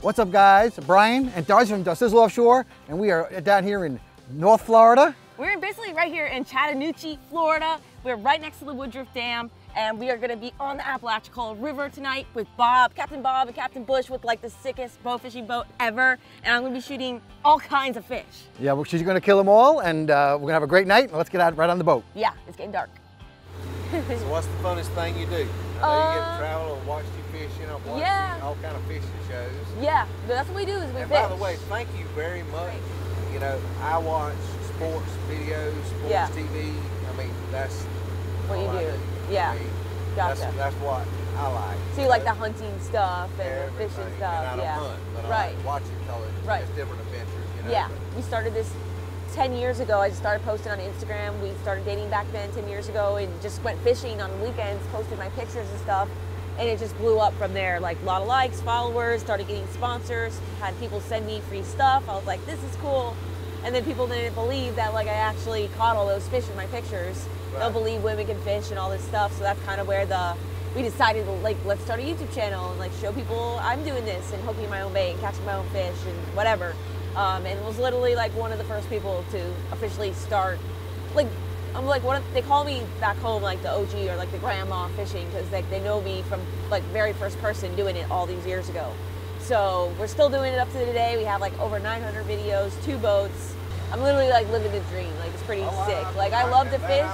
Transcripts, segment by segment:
What's up guys? Brian and Darcy from Sizzle Offshore and we are down here in North Florida. We're basically right here in Chattahoochee, Florida. We're right next to the Woodruff Dam and we are gonna be on the Apalachicola River tonight with Bob, Captain Bob and Captain Butch with like the sickest bow fishing boat ever. And I'm gonna be shooting all kinds of fish. Yeah, well, she's gonna kill them all and uh, we're gonna have a great night. Let's get out right on the boat. Yeah, it's getting dark. so what's the funnest thing you do? I know uh, you get to travel and watch you fish, you know, yeah. all kind of fishing shows. Yeah, that's what we do is we and fish. by the way, thank you very much. You know, I watch sports videos, sports yeah. TV. I mean, that's what you do. do. Yeah. I mean, gotcha. That's, that's, what I like. So you like the hunting stuff and Everything. the fishing stuff. And I yeah. hunt, but right. I like watching television. Right. It's different adventures. You know, yeah. We started this 10 years ago, I just started posting on Instagram. We started dating back then 10 years ago and just went fishing on weekends, posted my pictures and stuff. And it just blew up from there. Like a lot of likes, followers, started getting sponsors, had people send me free stuff. I was like, this is cool. And then people didn't believe that like I actually caught all those fish in my pictures. Right. They'll believe women can fish and all this stuff. So that's kind of where the we decided to like let's start a YouTube channel and like show people I'm doing this and hooking my own bait and catching my own fish and whatever. Um, and was literally like one of the first people to officially start. Like I'm like one of, they call me back home like the OG or like the grandma fishing because like they know me from like very first person doing it all these years ago. So we're still doing it up to today. We have like over 900 videos, two boats. I'm literally like living the dream. Like it's pretty oh, sick. I, like I, I love to fish.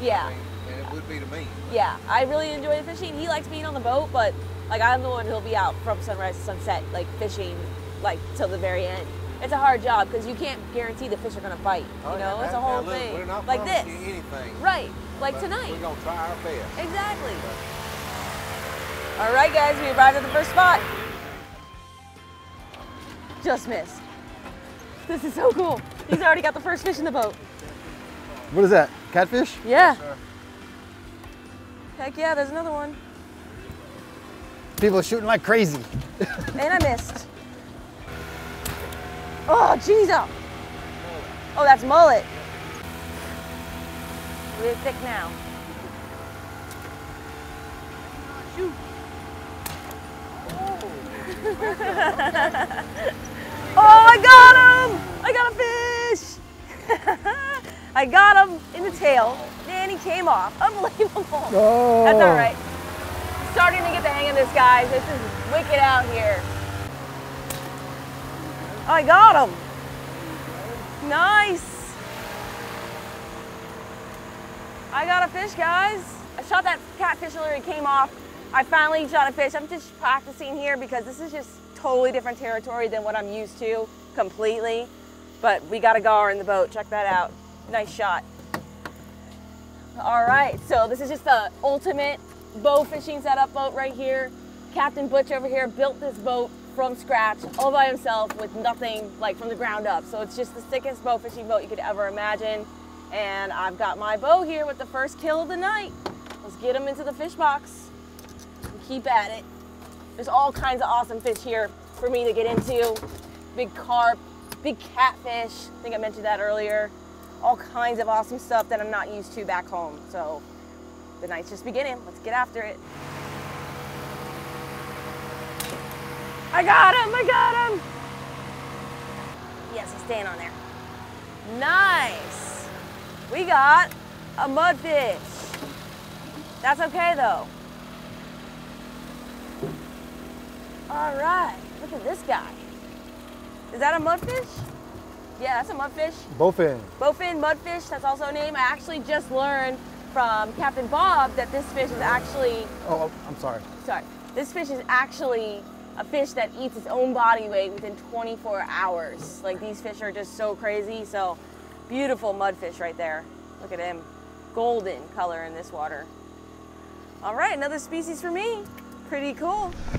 Yeah. I mean, and it would be to me. Yeah, I really enjoy the fishing. He likes being on the boat, but like I'm the one who'll be out from sunrise to sunset, like fishing, like till the very end it's a hard job because you can't guarantee the fish are going to bite. Oh, you oh, know, yeah, it's a whole thing. We're not like this. Anything, right, like tonight. We're going to try our best. Exactly. All right, guys, we arrived at the first spot. Just missed. This is so cool. He's already got the first fish in the boat. What is that? Catfish? Yeah. Yes, Heck yeah, there's another one. People are shooting like crazy. and I missed. Oh, Jesus. Oh, that's mullet. Really thick now. Shoot. Oh. oh, I got him! I got a fish! I got him in the tail, and he came off. Unbelievable. Oh. That's all oh. right. Starting to get the hang of this, guys. This is wicked out here. I got him. Nice. I got a fish, guys. I shot that catfish earlier, it came off. I finally shot a fish. I'm just practicing here because this is just totally different territory than what I'm used to completely. But we got a gar in the boat, check that out. Nice shot. All right, so this is just the ultimate bow fishing setup boat right here. Captain Butch over here built this boat from scratch, all by himself with nothing like from the ground up. So it's just the sickest bow fishing boat you could ever imagine. And I've got my bow here with the first kill of the night. Let's get him into the fish box and keep at it. There's all kinds of awesome fish here for me to get into. Big carp, big catfish. I think I mentioned that earlier. All kinds of awesome stuff that I'm not used to back home. So the night's just beginning. Let's get after it. I got him, I got him. Yes, he's staying on there. Nice. We got a mudfish. That's okay though. All right, look at this guy. Is that a mudfish? Yeah, that's a mudfish. Bowfin. Bowfin mudfish, that's also a name. I actually just learned from Captain Bob that this fish is actually... Oh, I'm sorry. Sorry. This fish is actually a fish that eats its own body weight within 24 hours. Like these fish are just so crazy. So beautiful mudfish right there. Look at him. Golden color in this water. All right, another species for me. Pretty cool.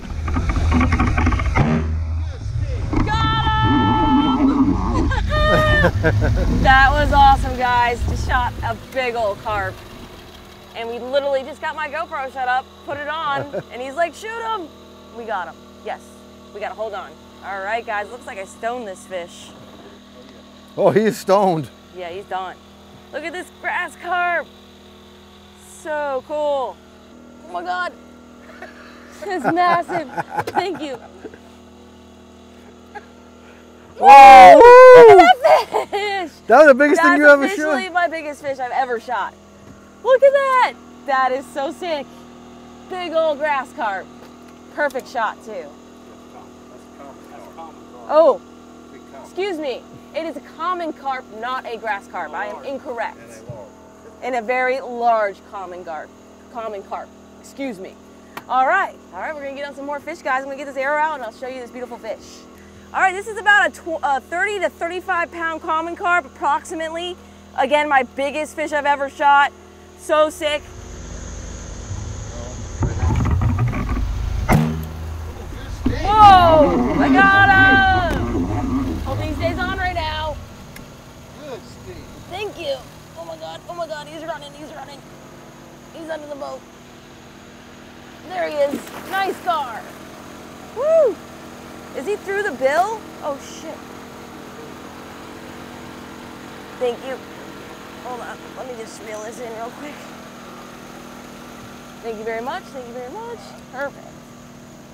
that was awesome, guys. Just shot a big old carp. And we literally just got my GoPro shut up, put it on, and he's like, shoot him. We got him. Yes, we gotta hold on. All right, guys, looks like I stoned this fish. Oh, he's stoned. Yeah, he's done. Look at this grass carp. So cool. Oh my God. It's massive. Thank you. Oh, Look at that fish! that was the biggest That's thing you ever officially shot. my biggest fish I've ever shot. Look at that! That is so sick. Big old grass carp. Perfect shot too. That's common carp. Oh, excuse me. It is a common carp, not a grass carp. I am incorrect. In a very large common carp. Common carp. Excuse me. All right. All right, we're gonna get on some more fish, guys. I'm gonna get this arrow out and I'll show you this beautiful fish. All right, this is about a, tw- a 30 to 35 pound common carp, approximately. Again, my biggest fish I've ever shot. So sick. Whoa! I got him! Hoping he stays on right now. Good, Steve. Thank you. Oh my god, oh my god, he's running, he's running. He's under the boat. There he is. Nice gar. Woo! Is he through the bill? Oh shit. Thank you. Hold on, let me just reel this in real quick. Thank you very much, thank you very much. Perfect.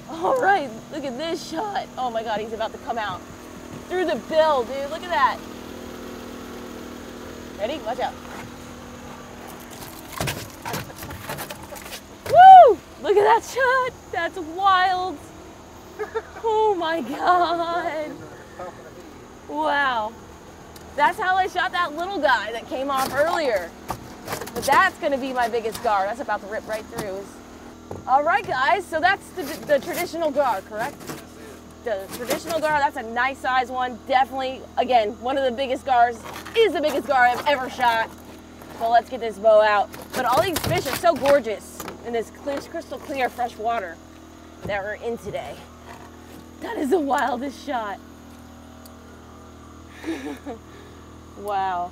All right, look at this shot. Oh my god, he's about to come out. Through the bill, dude, look at that. Ready? Watch out. Woo! Look at that shot. That's wild. Oh my god. Wow. That's how I shot that little guy that came off earlier. But that's gonna be my biggest gar. That's about to rip right through. All right, guys. So that's the, the traditional gar, correct? the traditional gar. That's a nice size one. Definitely, again, one of the biggest gars. Is the biggest gar I've ever shot. So let's get this bow out. But all these fish are so gorgeous in this clear, crystal clear fresh water that we're in today. That is the wildest shot. wow.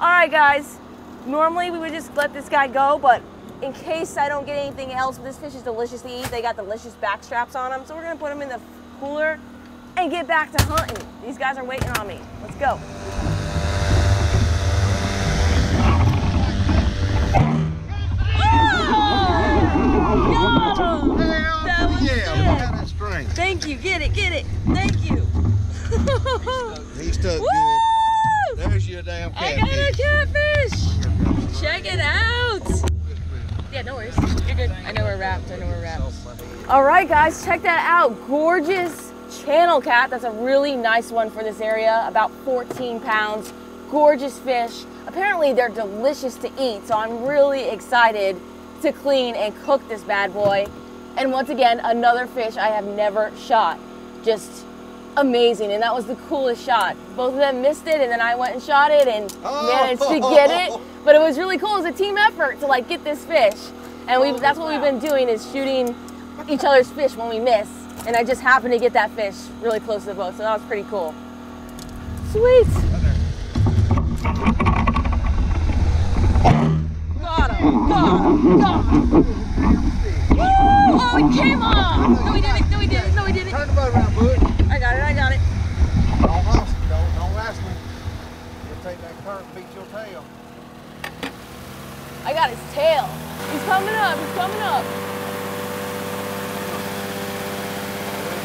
All right, guys. Normally we would just let this guy go, but in case I don't get anything else, this fish is delicious to eat. They got delicious back straps on them, so we're gonna put them in the cooler and get back to hunting. These guys are waiting on me. Let's go. Oh! Yeah! That was Yeah, sick. look at that string. Thank you. Get it. Get it. Thank you. He stuck Woo! good. There's your damn I got a catfish. Check it out. Yeah, no worries. You're good. I know we're wrapped. I know we're wrapped. All right, guys, check that out. Gorgeous channel cat. That's a really nice one for this area. About 14 pounds. Gorgeous fish. Apparently, they're delicious to eat. So I'm really excited to clean and cook this bad boy. And once again, another fish I have never shot. Just amazing. And that was the coolest shot. Both of them missed it, and then I went and shot it and oh. managed to get it. But it was really cool. It was a team effort to like get this fish. And we that's what we've been doing is shooting each other's fish when we miss. And I just happened to get that fish really close to the boat. So that was pretty cool. Sweet. Got him. Got him. Got him. Woo! Oh, it came off. No, he didn't. No, he didn't. No, he didn't. Turn the boat around, bud. I got it. I got it. Don't hustle, don't, don't wrestle. You'll take that current and beat your tail. I got his tail. He's coming up. He's coming up.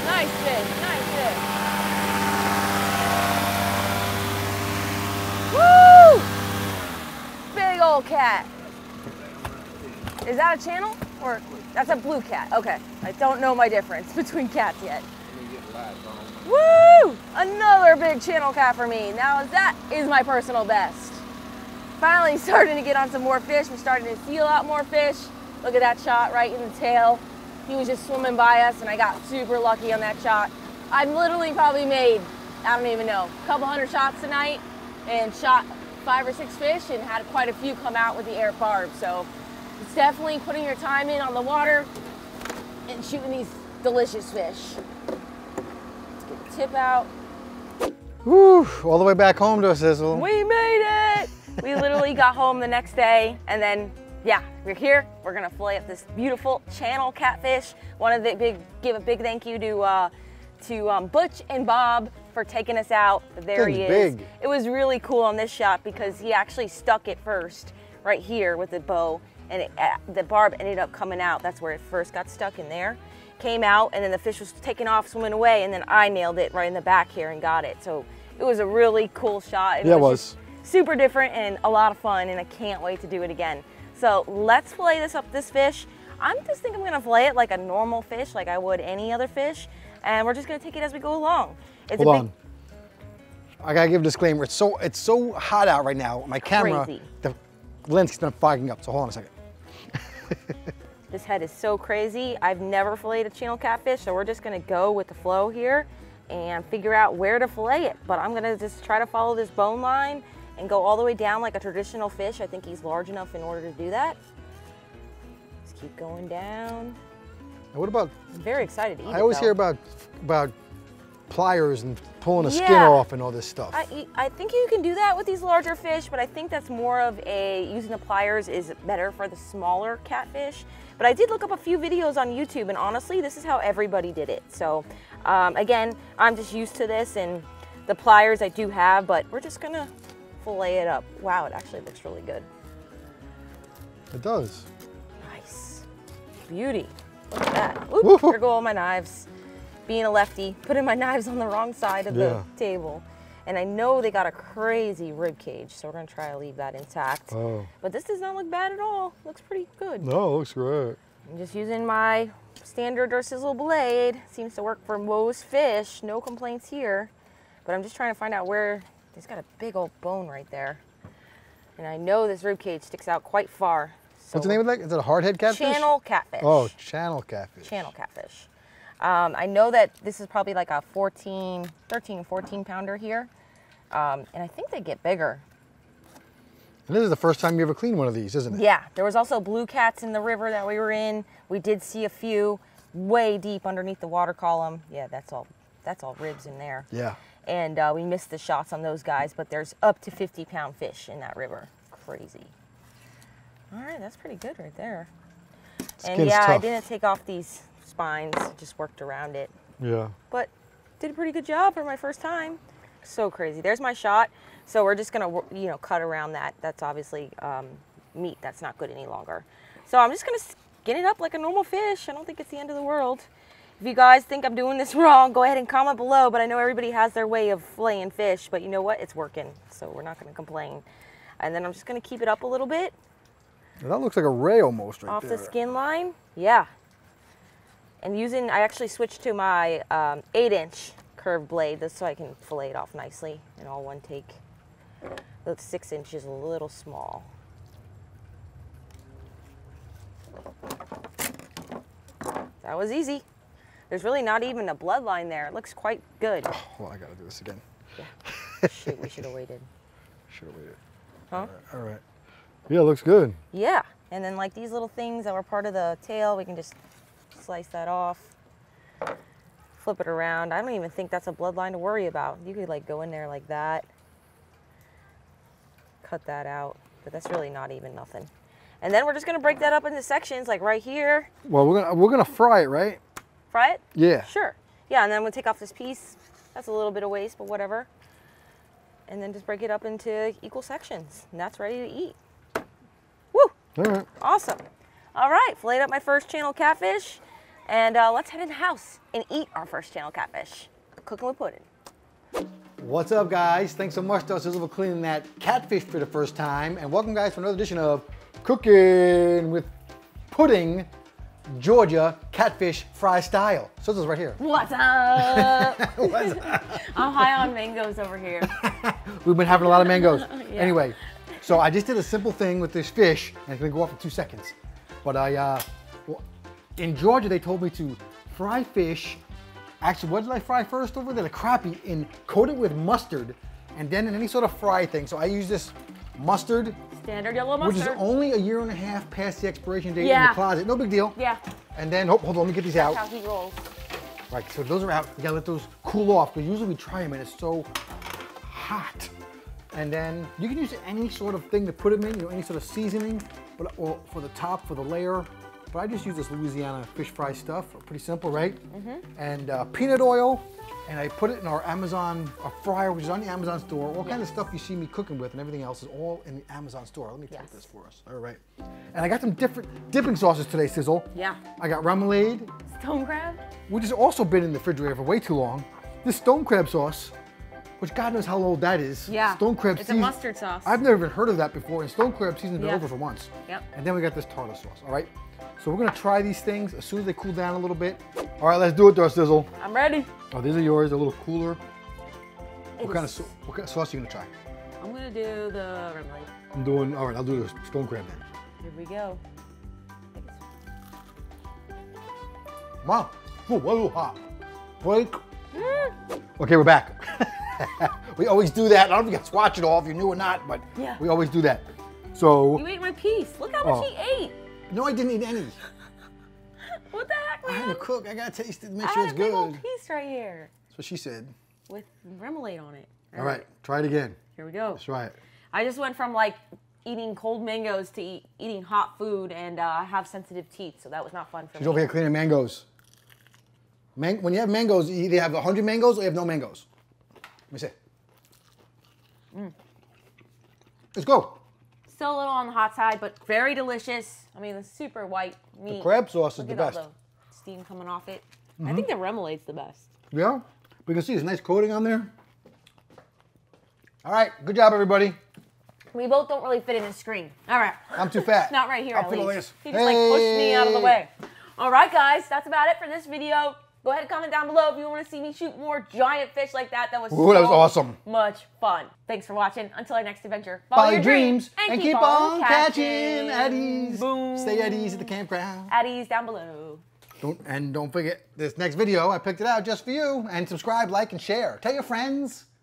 Nice fish. Nice fish. Woo! Big old cat. Is that a channel or that's a blue cat? Okay. I don't know my difference between cats yet. Woo! Another big channel cat for me. Now that is my personal best. Finally starting to get on some more fish. We're starting to see a lot more fish. Look at that shot right in the tail. He was just swimming by us and I got super lucky on that shot. I've literally probably made, I don't even know, a couple hundred shots tonight and shot five or six fish and had quite a few come out with the air barb. So it's definitely putting your time in on the water and shooting these delicious fish. Let's get the tip out. Woo, all the way back home to a sizzle. We made it! We literally got home the next day and then yeah, we're here. We're gonna fillet up this beautiful channel catfish. One of the big, give a big thank you to uh, to um, Butch and Bob for taking us out. There he is. big. It was really cool on this shot because he actually stuck it first right here with the bow and it, uh, the barb ended up coming out. That's where it first got stuck in there. Came out, and then the fish was taking off, swimming away, and then I nailed it right in the back here and got it. So it was a really cool shot. yeah, it was. Super different and a lot of fun, and I can't wait to do it again. So let's fillet this up, this fish. I'm just think I'm gonna fillet it like a normal fish, like I would any other fish, and we're just gonna take it as we go along. It's Hold on. I gotta give a disclaimer. It's so it's so hot out right now. My camera, crazy. the lens keeps fogging up. So hold on a second. this head is so crazy. I've never filleted a channel catfish, so we're just gonna go with the flow here and figure out where to fillet it. But I'm gonna just try to follow this bone line and go all the way down like a traditional fish. I think he's large enough in order to do that. Just keep going down. And what about? I'm very excited I always hear about about pliers and pulling the yeah. skin off and all this stuff. I, I think you can do that with these larger fish, but I think that's more of a, using the pliers is better for the smaller catfish. But I did look up a few videos on YouTube and honestly, this is how everybody did it. So um, again, I'm just used to this and the pliers I do have, but we're just gonna fillet it up. Wow, it actually looks really good. It does. Nice. Beauty. Look at that. Oop, here go all my knives being a lefty, putting my knives on the wrong side of yeah. the table. And I know they got a crazy rib cage, so we're gonna try to leave that intact. Oh. But this does not look bad at all. Looks pretty good. No, looks great. I'm just using my standard Darcizzle blade. Seems to work for most fish. No complaints here. But I'm just trying to find out where, he's got a big old bone right there. And I know this rib cage sticks out quite far. So What's the name of that? Is it a hardhead catfish? Channel catfish. Oh, channel catfish. Channel catfish. Um, I know that this is probably like a 14, 13, 14 pounder here. Um, and I think they get bigger. And this is the first time you ever cleaned one of these, isn't it? Yeah. There was also blue cats in the river that we were in. We did see a few way deep underneath the water column. Yeah, that's all. That's all ribs in there. Yeah. And uh, we missed the shots on those guys, but there's up to 50 pound fish in that river. Crazy. All right, that's pretty good right there. Skin's and yeah, tough. I didn't take off these spines, just worked around it. Yeah. But did a pretty good job for my first time. So crazy. There's my shot. So we're just gonna, you know, cut around that. That's obviously um, meat. That's not good any longer. So I'm just gonna skin it up like a normal fish. I don't think it's the end of the world. If you guys think I'm doing this wrong, go ahead and comment below. But I know everybody has their way of flaying fish. But you know what? It's working. So we're not gonna complain. And then I'm just gonna keep it up a little bit. That looks like a ray almost right Off there. the skin line. Yeah, and using, I actually switched to my um, eight inch curved blade just so I can fillet it off nicely in all one take. The six inch is a little small. That was easy. There's really not even a bloodline there. It looks quite good. Oh, well, I gotta do this again. Yeah. Shoot, we should have waited. Should have waited. Huh? All right. All right. Yeah, looks good. Yeah. And then like these little things that were part of the tail, we can just slice that off, flip it around. I don't even think that's a bloodline to worry about. You could like go in there like that, cut that out, but that's really not even nothing. And then we're just gonna break that up into sections, like right here. Well, we're gonna we're gonna fry it, right? Fry it? Yeah. Sure. Yeah, and then we'll take off this piece. That's a little bit of waste, but whatever. And then just break it up into equal sections, and that's ready to eat. Woo! All right. Awesome. All right, filleted up my first channel catfish. And uh, let's head in the house and eat our first channel catfish. Cooking with Puddin. What's up guys? Thanks so much to Sizzle for cleaning that catfish for the first time. And welcome guys to another edition of Cooking with Puddin, Georgia catfish fry style. Sizzle's right here. What's up? What's up? I'm high on mangoes over here. We've been having a lot of mangoes. yeah. Anyway, so I just did a simple thing with this fish and it's gonna go off in two seconds. But I, uh, in Georgia, they told me to fry fish. Actually, what did I fry first over there? The crappie in coat it with mustard and then in any sort of fry thing. So I use this mustard. Standard yellow mustard. Which is only a year and a half past the expiration date yeah. in the closet. No big deal. Yeah. And then, oh, hold on, let me get these That's out. how he rolls. Right, so those are out. You gotta let those cool off because usually we try them and it's so hot. And then you can use any sort of thing to put them in, you know, any sort of seasoning, or for the top, for the layer, but I just use this Louisiana fish fry stuff. Pretty simple, right? Mm-hmm. And uh, peanut oil, and I put it in our Amazon our fryer, which is on the Amazon store. All kind of stuff you see me cooking with, and everything else is all in the Amazon store. Let me Yes. type this for us. All right. And I got some different dipping sauces today, Sizzle. Yeah. I got remoulade, Stone crab? which has also been in the refrigerator for way too long. This stone crab sauce, which God knows how old that is. Yeah. Stone crab It's a mustard sauce. I've never even heard of that before, and stone crab season's been over for once. Yep. And then we got this tartar sauce, all right? So we're gonna try these things as soon as they cool down a little bit. All right, let's do it, though, Sizzle. I'm ready. Oh, these are yours, they're a little cooler. It What kind of what kind of sauce are you gonna try? I'm gonna do the remoulade. I'm doing. All right, I'll do the stone crab then. Here we go. Wow. Ooh, a little hot. Break. Okay, we're back. we always do that. I don't know if you guys watch it all, if you're new or not, but Yeah. we always do that. So, You ate my piece. Look how much Oh. he ate. no, I didn't eat any. What the heck, I had to cook. I gotta taste it to make I sure it's a big old good. piece right here That's what she said. with remoulade on it. All right, try it again. Here we go. Let's try it. I just went from like eating cold mangoes to eat, eating hot food, and uh, I have sensitive teeth, so that was not fun for She's me. over here cleaning mangoes. Man- when you have mangoes, you either have 100 mangoes or you have no mangoes. Let me see. Mm. Let's go. Still a little on the hot side, but very delicious. I mean, the super white meat. crab sauce is the best. Mm-hmm. the steam coming off it. I think the remoulade's the best. Yeah, we can see there's a nice coating on there. All right, good job, everybody. We both don't really fit in the screen. All right. I'm too fat. Not right here, I'll at least. He just like pushed me out of the way. All right, guys, that's about it for this video. Go ahead and comment down below if you want to see me shoot more giant fish like that. That was Ooh, that was awesome. Much fun. Thanks for watching. Until our next adventure, Follow your dreams and keep on catching at ease. Boom. Stay at ease at the campground. At ease down below. Don't, and don't forget this next video. I picked it out just for you. And subscribe, like, and share. Tell your friends.